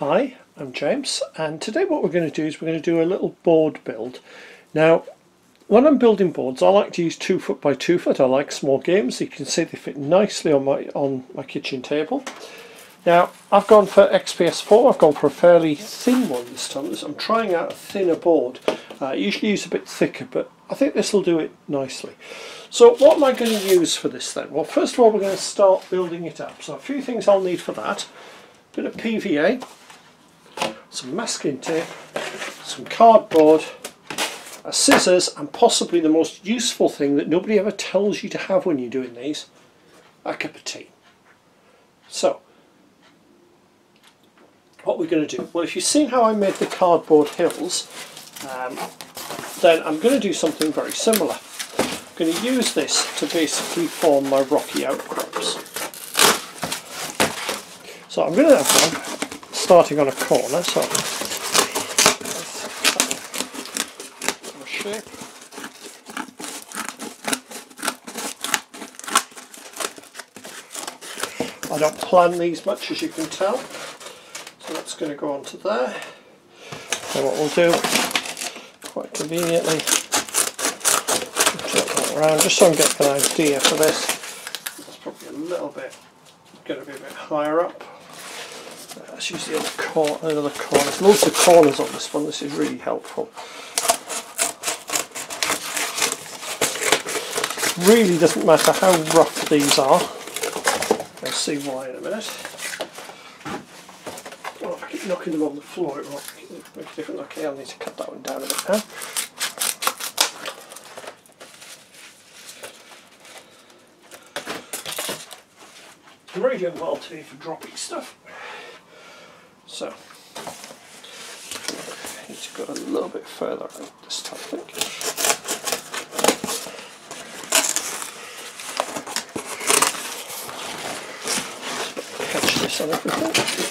Hi, I'm James and today what we're going to do is we're going to do a little board build. Now when I'm building boards I like to use 2 foot by 2 foot, I like small games, you can see they fit nicely on my, on my kitchen table. Now I've gone for XPS foam, I've gone for a fairly thin one this time, I'm trying out a thinner board. Uh, I usually use a bit thicker but I think this will do it nicely. So what am I going to use for this then? Well first of all we're going to start building it up. So a few things I'll need for that. A bit of PVA, some masking tape, some cardboard, a scissors and possibly the most useful thing that nobody ever tells you to have when you're doing these, a cup of tea. So, what we're going to do, well if you've seen how I made the cardboard hills, um, then I'm going to do something very similar. I'm going to use this to basically form my rocky outcrops. So I'm going to have one starting on a corner, so shape. I don't plan these much as you can tell, so that's going to go onto there. And what we'll do, quite conveniently, flip that around just so I'm getting an idea for this. That's probably a little bit, going to be a bit higher up. Use the other, cor the other corners. Loads of corners on this one, this is really helpful. Really doesn't matter how rough these are. I'll see why in a minute. If I keep knocking them on the floor it won't make a. Okay, I'll need to cut that one down a bit now. I'm really doing well for dropping stuff. So, I need to go a little bit further out this time, I think. Catch this on everything.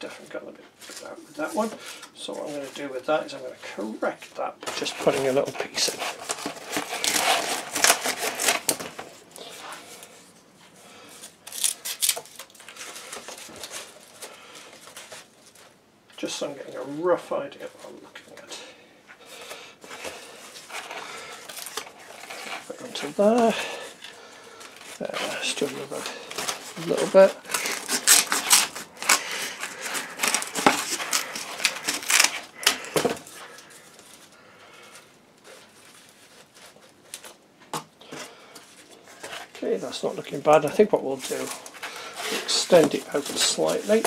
definitely got a bit out with that one. So what I'm going to do with that is I'm going to correct that by just putting a little piece in. Just so I'm getting a rough idea of what I'm looking at. Put onto there. Uh, still a little bit. Okay, that's not looking bad. I think what we'll do, extend it out slightly.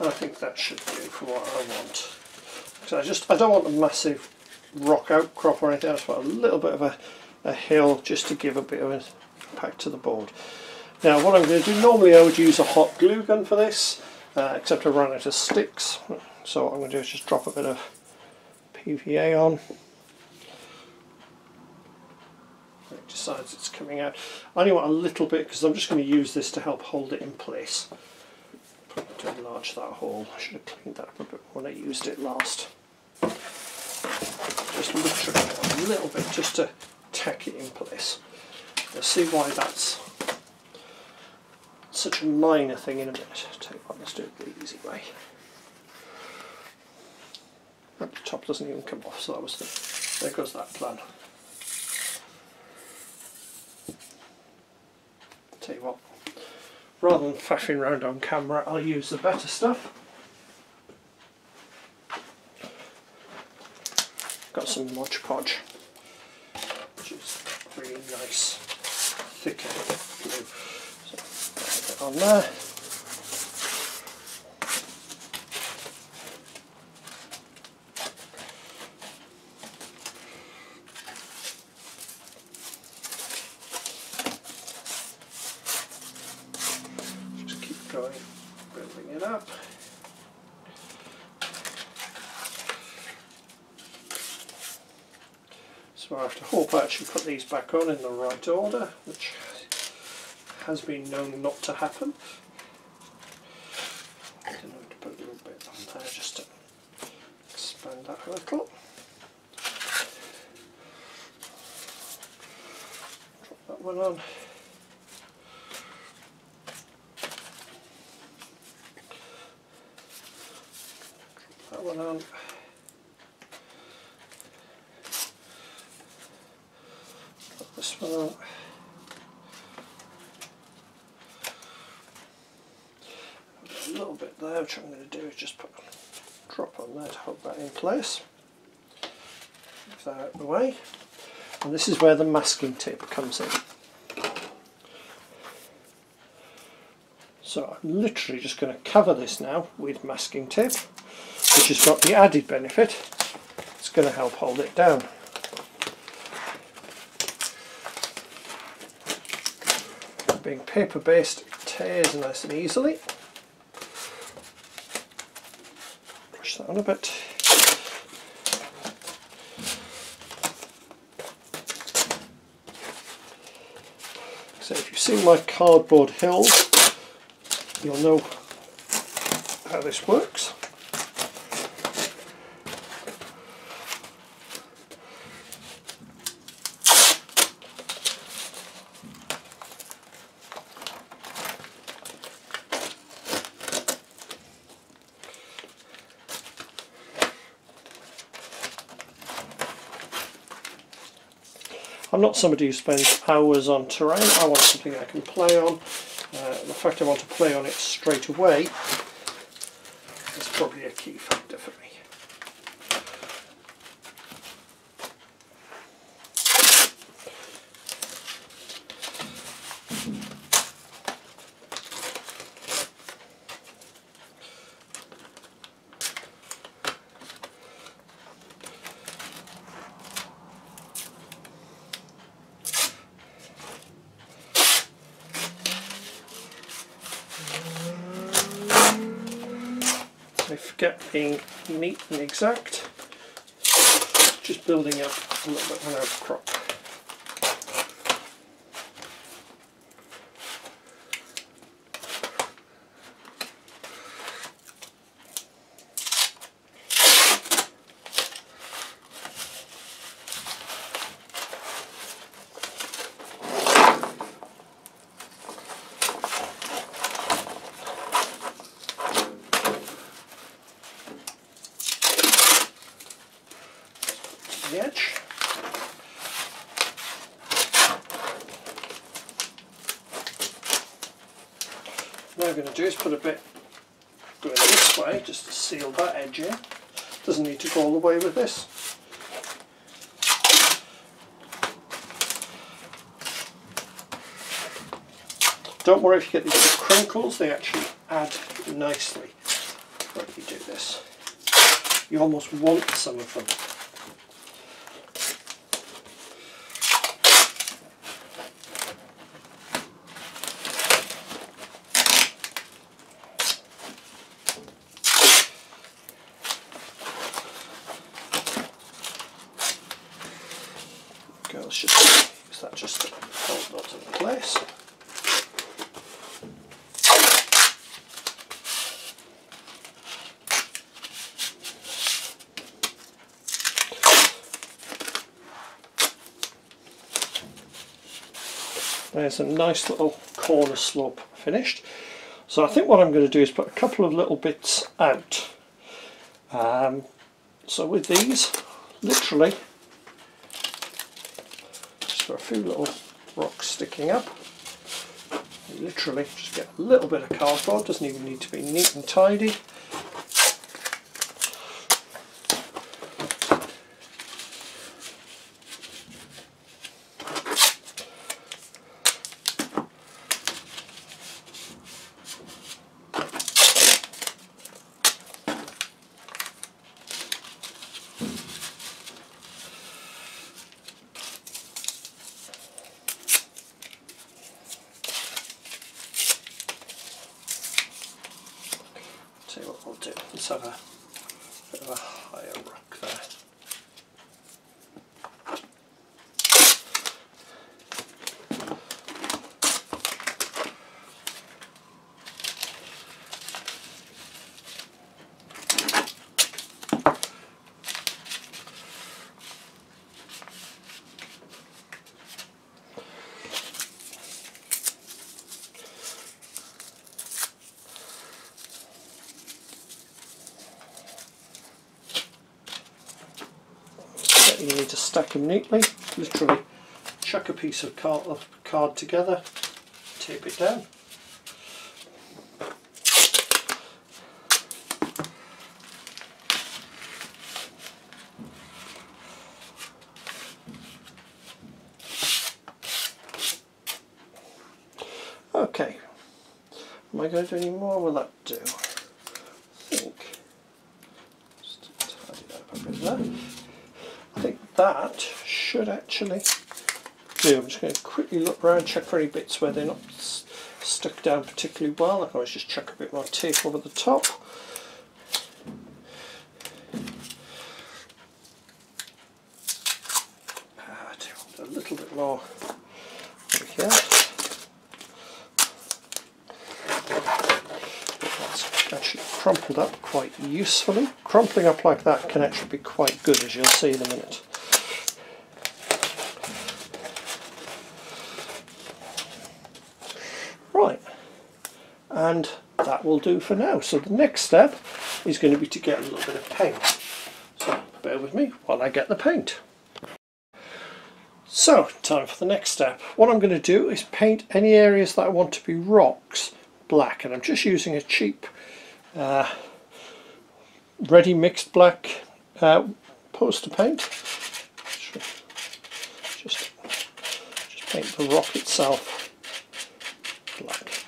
I think that should do for what I want. So I just I don't want a massive rock outcrop or anything. I just want a little bit of a, a hill just to give a bit of an impact to the board. Now what I'm going to do, normally I would use a hot glue gun for this, uh, except I ran out of sticks. So what I'm going to do is just drop a bit of PVA on. It decides it's coming out. I only want a little bit because I'm just going to use this to help hold it in place that hole. I should have cleaned that up a bit when I used it last. Just literally a little bit just to tack it in place. You'll see why that's such a minor thing in a minute. You what, let's do it the easy way. the top doesn't even come off, so that was the, there goes that plan. Tell you what, rather than faffing around on camera I'll use the better stuff. Got some Mod Podge which is really nice thick glue. So, on there. So I have to hope I actually put these back on in the right order, which has been known not to happen. I don't know to put a little bit on there just to expand that a little. Drop that one on. Drop that one on. On. a little bit there, which I'm going to do is just put a drop on there to hold that in place. Move that out of the way. And this is where the masking tape comes in. So I'm literally just going to cover this now with masking tape, which has got the added benefit, it's going to help hold it down. Being paper based, tears nice and easily. Push that on a bit. So if you've seen my cardboard hills, you'll know how this works. I'm not somebody who spends hours on terrain, I want something I can play on. Uh, the fact I want to play on it straight away is probably a key factor for me. I forget being neat and exact, just building up a little bit of an outcrop. to the edge. Now I'm going to do is put a bit going this way just to seal that edge in. Doesn't need to go all the way with this. Don't worry if you get these little crinkles, they actually add nicely when you do this. You almost want some of them. Okay, let's just use that just to hold that in place. There's a nice little corner slope finished. So I think what I'm going to do is put a couple of little bits out. Um, so with these, literally, just for a few little rocks sticking up, literally just get a little bit of cardboard, doesn't even need to be neat and tidy. See what we'll do. Let's have a bit of a higher rock there. that you need to stack them neatly. Literally chuck a piece of card, of card together, tape it down. Okay, am I going to do any more? Will that do? I think. Just tidy that up a bit there. I think that should actually do. I'm just going to quickly look around, check for any bits where they're not stuck down particularly well. I can always just chuck a bit more tape over the top. Ah, a little bit more over here. Actually crumpled up quite usefully. Crumpling up like that can actually be quite good as you'll see in a minute. Right, and that will do for now. So the next step is going to be to get a little bit of paint. So bear with me while I get the paint. So, time for the next step. What I'm going to do is paint any areas that I want to be rocks black and I'm just using a cheap uh, ready mixed black uh, poster paint. Just, just paint the rock itself black.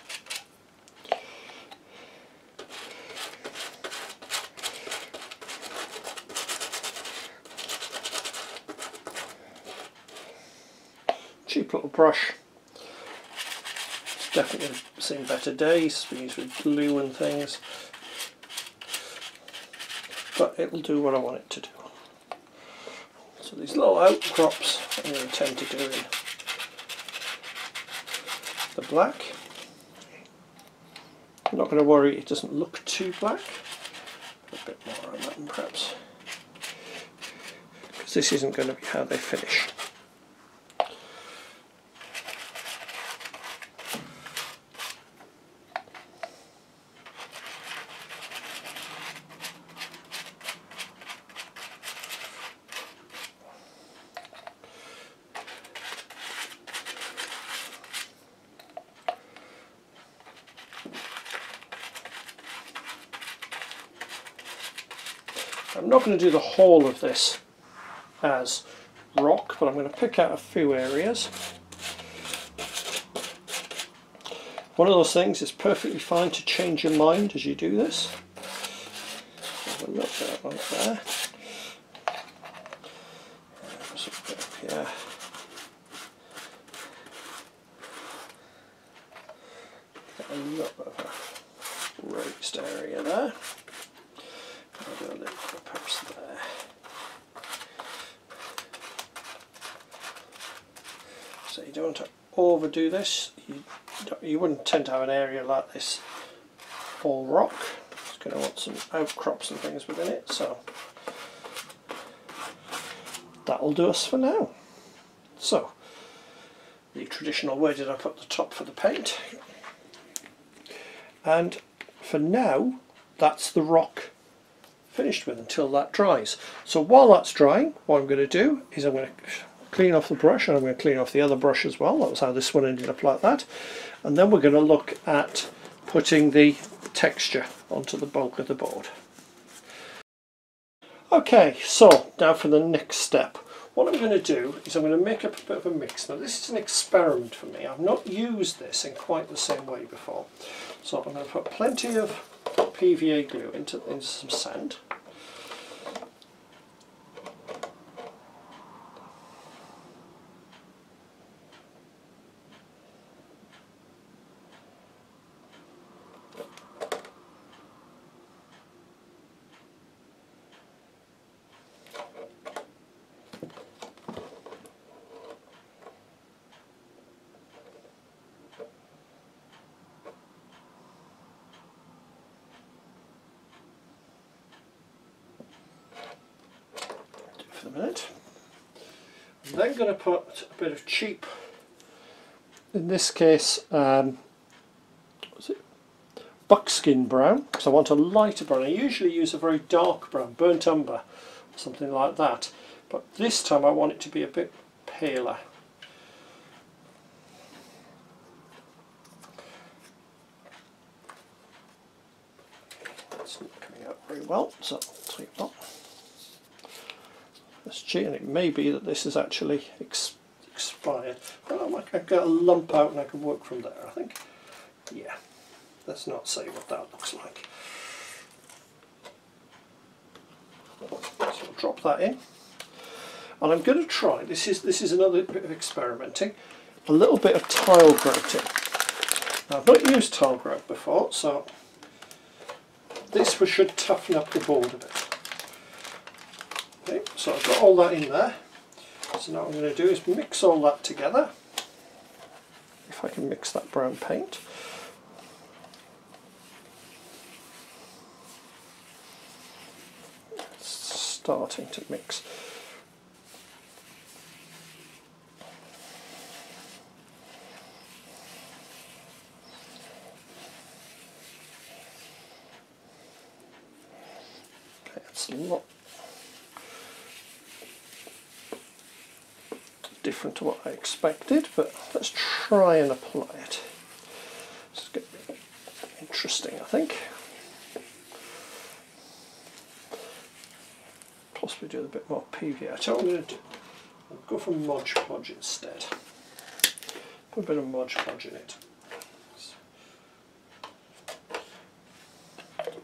Cheap little brush. It's definitely seen better days, been used with glue and things. But it will do what I want it to do. So these little outcrops I'm going to tend to do in the black. I'm not going to worry it doesn't look too black. A bit more on that one perhaps. Because this isn't going to be how they finish. I'm not going to do the whole of this as rock, but I'm going to pick out a few areas. One of those things is perfectly fine to change your mind as you do this. Have a look at right there. Yeah. a little bit of a raised area there. I'll do a little perhaps there. So you don't want to overdo this. You, you wouldn't tend to have an area like this all rock. It's going to want some outcrops and things within it. So that'll do us for now. So the traditional way. Did I put the top for the paint. And for now, that's the rock finished with until that dries. So while that's drying, what I'm going to do is I'm going to clean off the brush and I'm going to clean off the other brush as well. That was how this one ended up like that. And then we're going to look at putting the texture onto the bulk of the board. Okay, so now for the next step. What I'm going to do is I'm going to make up a bit of a mix. Now this is an experiment for me. I've not used this in quite the same way before. So I'm going to put plenty of PVA glue into, into some sand. The minute. I'm then going to put a bit of cheap, in this case, um, buckskin brown, because I want a lighter brown. I usually use a very dark brown, burnt umber, something like that. but this time I want it to be a bit paler. It's not coming out very well, so I'll take that. And it may be that this is actually ex expired. Well, I could get a lump out and I can work from there, I think. Yeah, let's not say what that looks like. So I'll drop that in. And I'm going to try, this is, this is another bit of experimenting, a little bit of tile grouting. Now I've not used tile grout before, so this should toughen up the board a bit. So I've got all that in there. So now what I'm going to do is mix all that together. If I can mix that brown paint. It's starting to mix. Okay, it's a lot different to what I expected, but let's try and apply it. This is going to be interesting, I think. Possibly do a bit more PVA. So I'm going to go for Mod Podge instead. Put a bit of Mod Podge in it.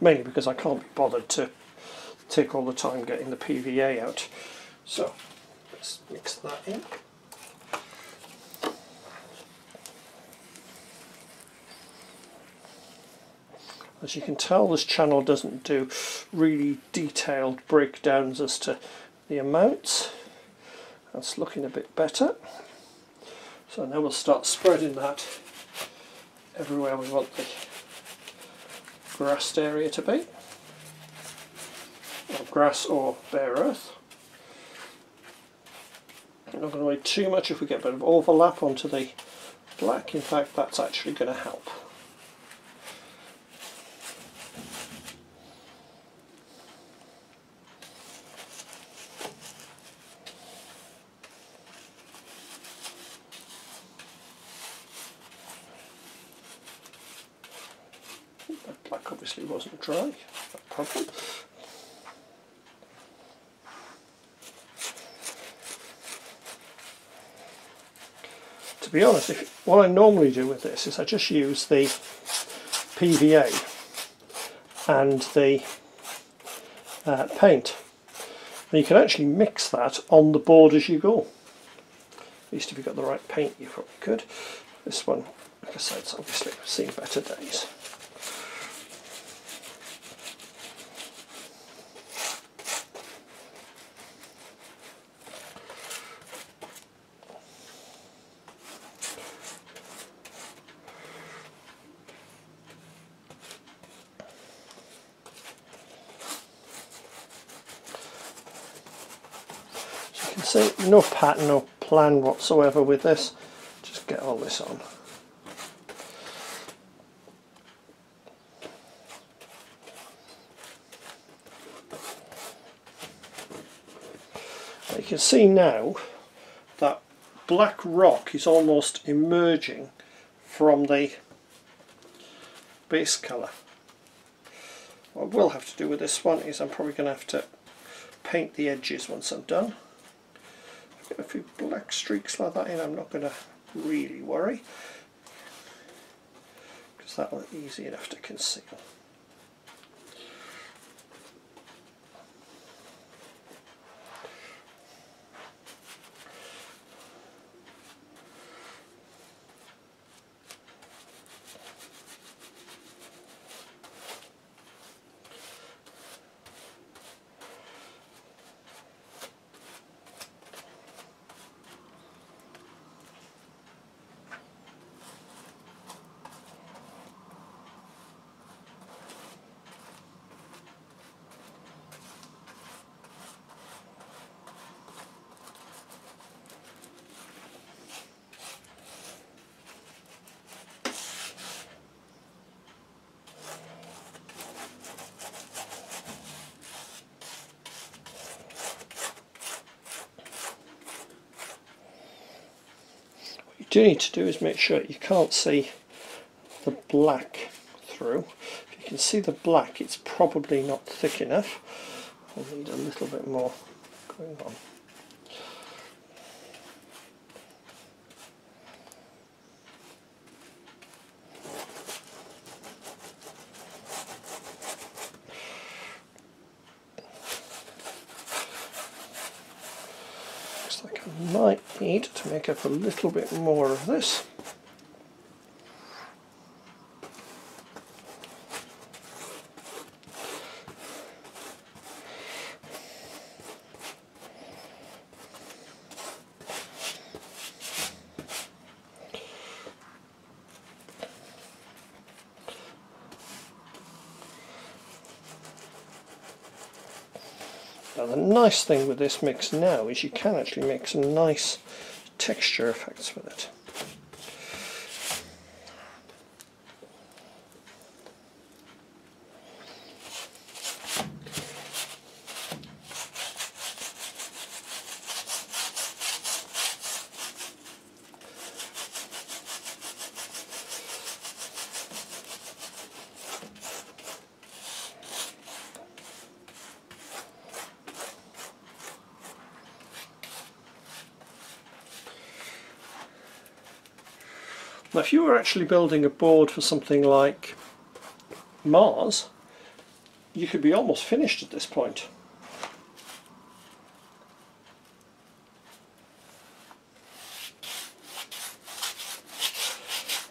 Mainly because I can't be bothered to take all the time getting the PVA out. So let's mix that in. As you can tell this channel doesn't do really detailed breakdowns as to the amounts. That's looking a bit better. So now we'll start spreading that everywhere we want the grassed area to be. Or grass or bare earth. I'm not going to worry too much if we get a bit of overlap onto the black. In fact, that's actually going to help. black obviously wasn't dry, no problem. To be honest, if, what I normally do with this is I just use the PVA and the uh, paint. And you can actually mix that on the board as you go. At least if you've got the right paint you probably could. This one, like I said, it's obviously seen better days. see no pattern or plan whatsoever with this. Just get all this on. You can see now that black rock is almost emerging from the base colour. What I will have to do with this one is I'm probably going to have to paint the edges once I'm done Get a few black streaks like that in, I'm not going to really worry because that'll be easy enough to conceal. Do need to do is make sure you can't see the black through. If you can see the black, it's probably not thick enough. I need a little bit more going on. Looks like I might up a little bit more of this. Now the nice thing with this mix now is you can actually make some nice texture effects with it. Now if you were actually building a board for something like Mars, you could be almost finished at this point.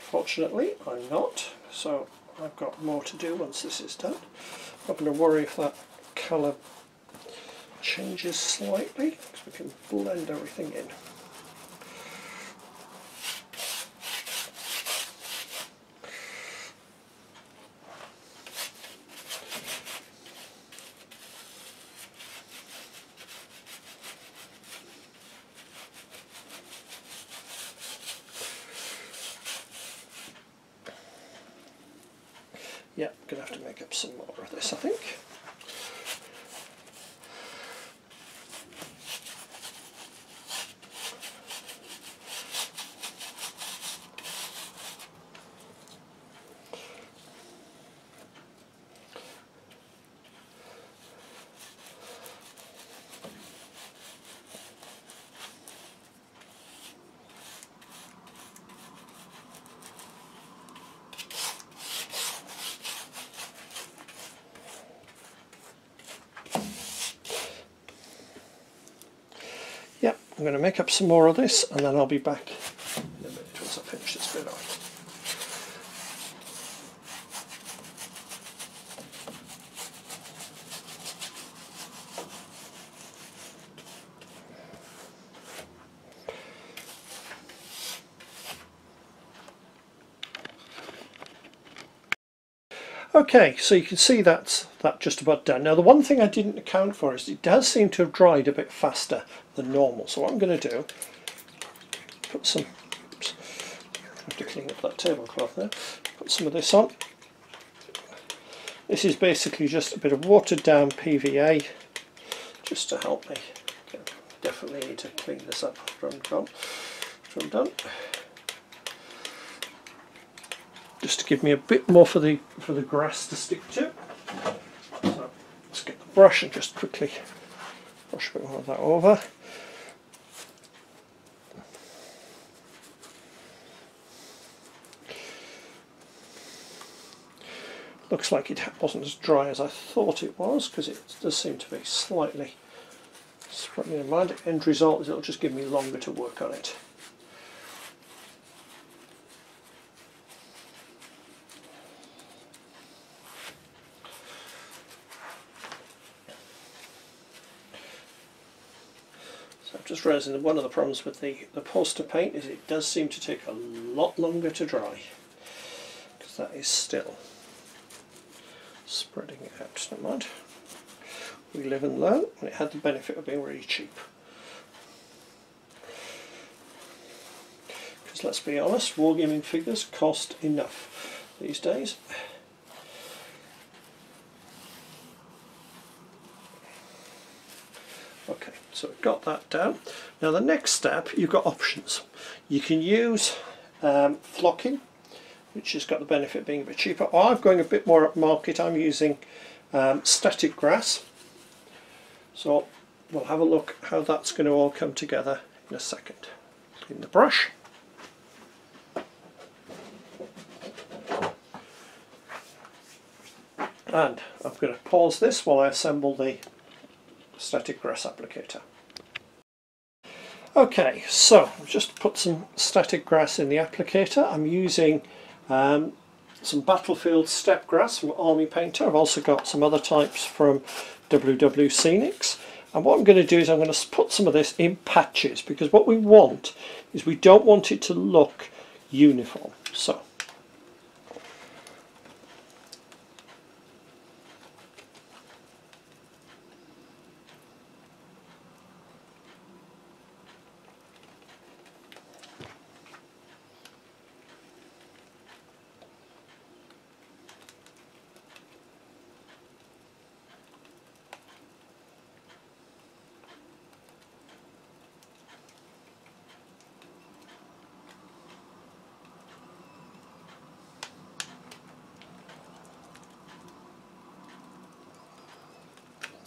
Fortunately, I'm not, so I've got more to do once this is done. I'm not going to worry if that colour changes slightly, because we can blend everything in. Yeah, I'm going to have to make up some more of this, I think. Yep, I'm going to make up some more of this and then I'll be back in a minute once I finish this bit off. Okay, so you can see that's that just about done. Now the one thing I didn't account for is it does seem to have dried a bit faster than normal. So what I'm going to do, put some, oops, have to clean up that tablecloth there, put some of this on. This is basically just a bit of watered down PVA just to help me. Definitely need to clean this up after I'm done. After I'm done just to give me a bit more for the for the grass to stick to. So let's get the brush and just quickly brush a bit more of that over. Looks like it wasn't as dry as I thought it was because it does seem to be slightly slightly in mind. End result is it'll just give me longer to work on it. Just realising one of the problems with the, the poster paint is it does seem to take a lot longer to dry because that is still spreading out. Never mind. We live and learn and it had the benefit of being really cheap. Because let's be honest, wargaming figures cost enough these days. Okay, so we've got that down. Now the next step, you've got options. You can use um, flocking, which has got the benefit of being a bit cheaper. I'm going a bit more upmarket. I'm using um, static grass. So we'll have a look how that's going to all come together in a second. In the brush. And I'm going to pause this while I assemble the static grass applicator. Okay, so just put some static grass in the applicator. I'm using um, some Battlefield Steppe Grass from Army Painter. I've also got some other types from WW Scenics. And what I'm going to do is I'm going to put some of this in patches because what we want is we don't want it to look uniform. So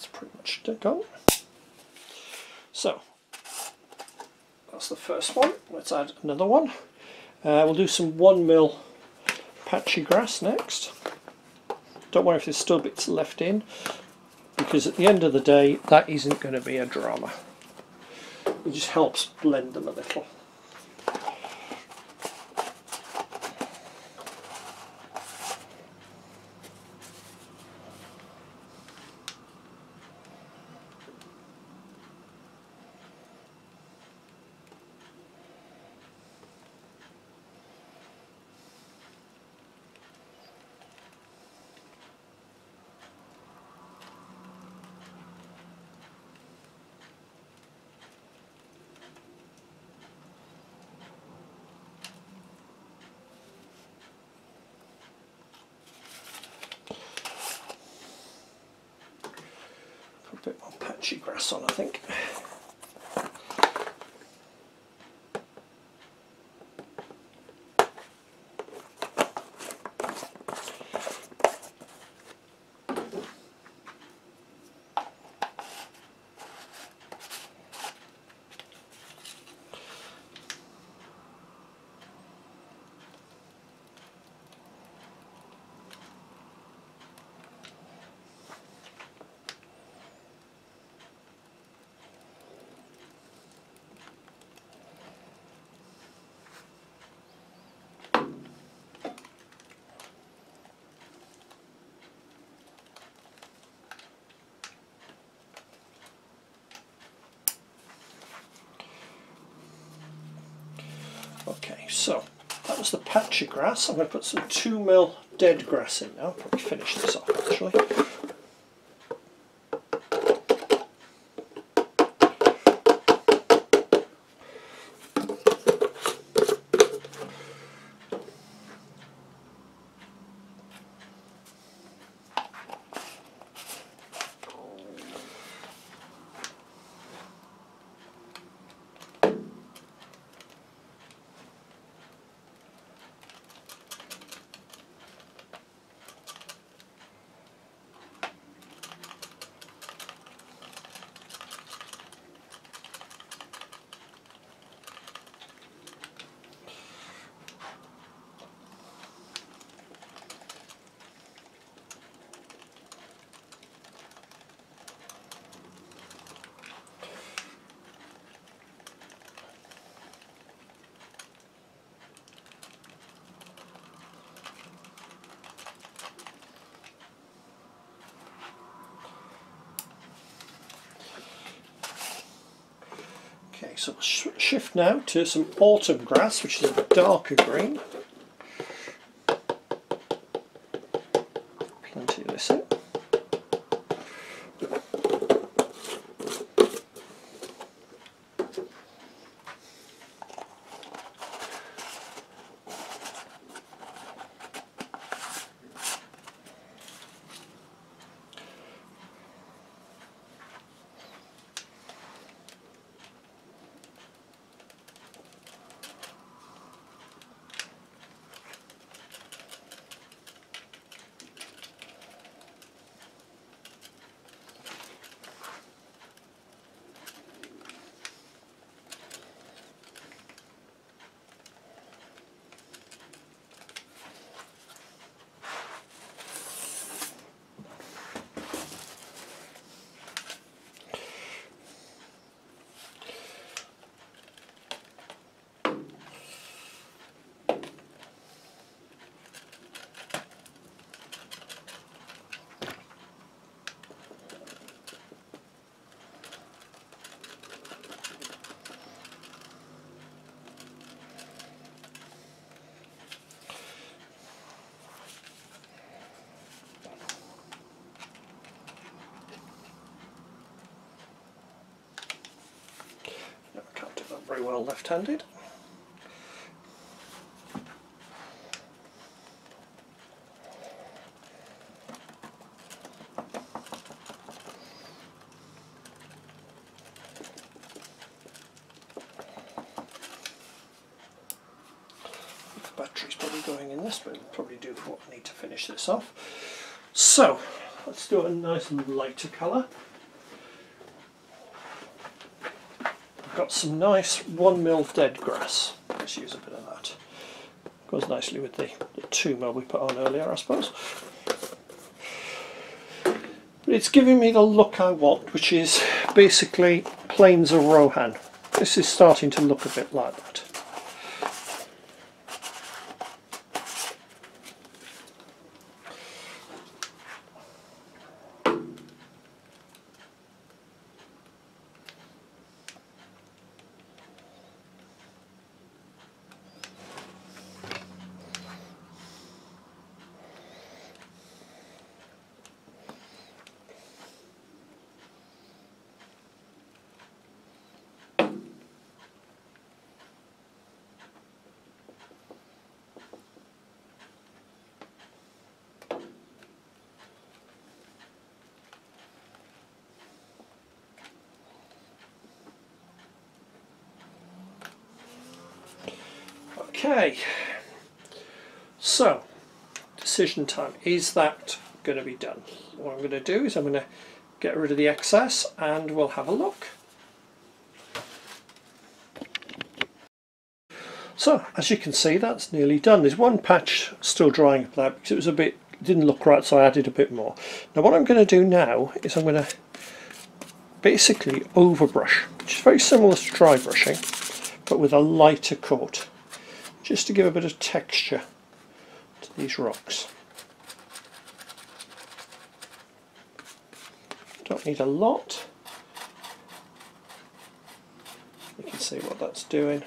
pretty much to go. So that's the first one. Let's add another one. Uh, we'll do some one mil patchy grass next. Don't worry if there's still bits left in because at the end of the day that isn't going to be a drama. It just helps blend them a little. Bit more patchy grass on I think. Okay, so that was the patchy grass. I'm going to put some 2 mil dead grass in now. I'll probably finish this off actually. So we'll sh shift now to some autumn grass, which is a darker green. Very well left-handed. The battery's probably going in this, but it'll probably do for what I need to finish this off. So, let's do a nice and lighter colour. Got some nice 1mm dead grass. Let's use a bit of that. Goes nicely with the, the 2mm we put on earlier, I suppose. But it's giving me the look I want, which is basically plains of Rohan. This is starting to look a bit like that. Okay, so decision time. Is that going to be done? What I'm going to do is I'm going to get rid of the excess and we'll have a look. So as you can see that's nearly done. There's one patch still drying up there because it was a bit didn't look right so I added a bit more. Now what I'm going to do now is I'm going to basically overbrush which is very similar to dry brushing but with a lighter coat just to give a bit of texture to these rocks. Don't need a lot. You can see what that's doing.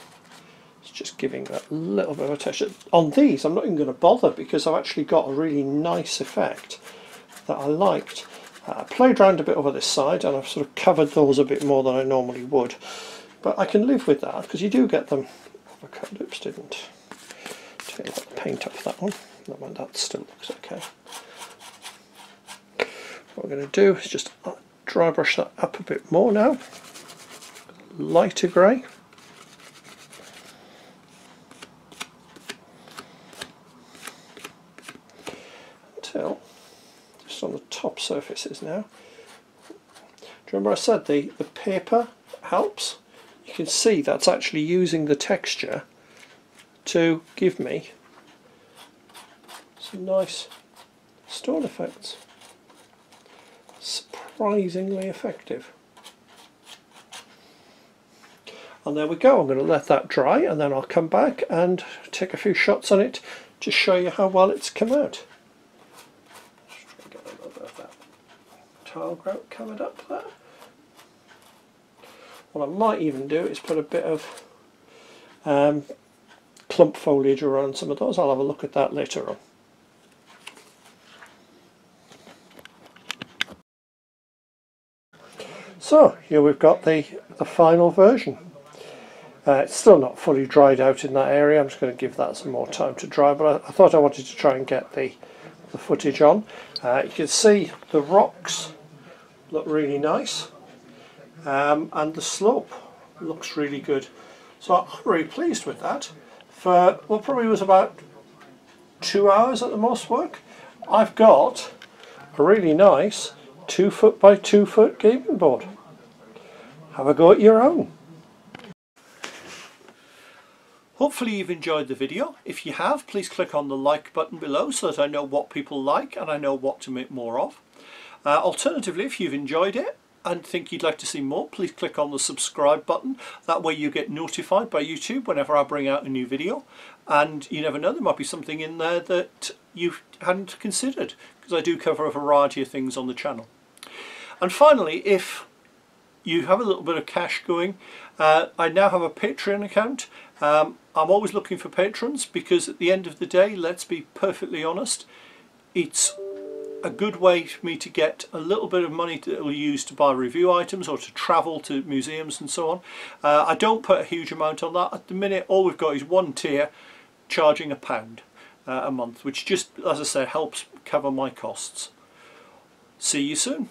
It's just giving that little bit of a texture. On these I'm not even going to bother because I've actually got a really nice effect that I liked. Uh, I played around a bit over this side and I've sort of covered those a bit more than I normally would. But I can live with that because you do get them oops didn't a lot of paint off that one. That one that still looks okay. What we're going to do is just dry brush that up a bit more now. Lighter grey. Until just on the top surfaces now. Do you remember I said the, the paper helps? You can see that's actually using the texture to give me some nice stone effects. Surprisingly effective. And there we go, I'm going to let that dry and then I'll come back and take a few shots on it to show you how well it's come out. Just get a little that tile grout covered up there. What I might even do is put a bit of um, clump foliage around some of those. I'll have a look at that later on. So here we've got the, the final version. Uh, it's still not fully dried out in that area. I'm just going to give that some more time to dry, but I, I thought I wanted to try and get the, the footage on. Uh, you can see the rocks look really nice um, and the slope looks really good. So I'm really pleased with that. For what probably was about two hours at the most work, I've got a really nice two foot by two foot gaming board. Have a go at your own. Hopefully you've enjoyed the video. If you have, please click on the like button below so that I know what people like and I know what to make more of. Uh, alternatively, if you've enjoyed it, and think you'd like to see more, please click on the subscribe button. That way you get notified by YouTube whenever I bring out a new video. And you never know, there might be something in there that you hadn't considered, because I do cover a variety of things on the channel. And finally, if you have a little bit of cash going, uh, I now have a Patreon account. Um, I'm always looking for patrons because at the end of the day, let's be perfectly honest, it's a good way for me to get a little bit of money that will use to buy review items or to travel to museums and so on. Uh, I don't put a huge amount on that. At the minute all we've got is one tier charging a pound uh, a month which just as I said helps cover my costs. See you soon.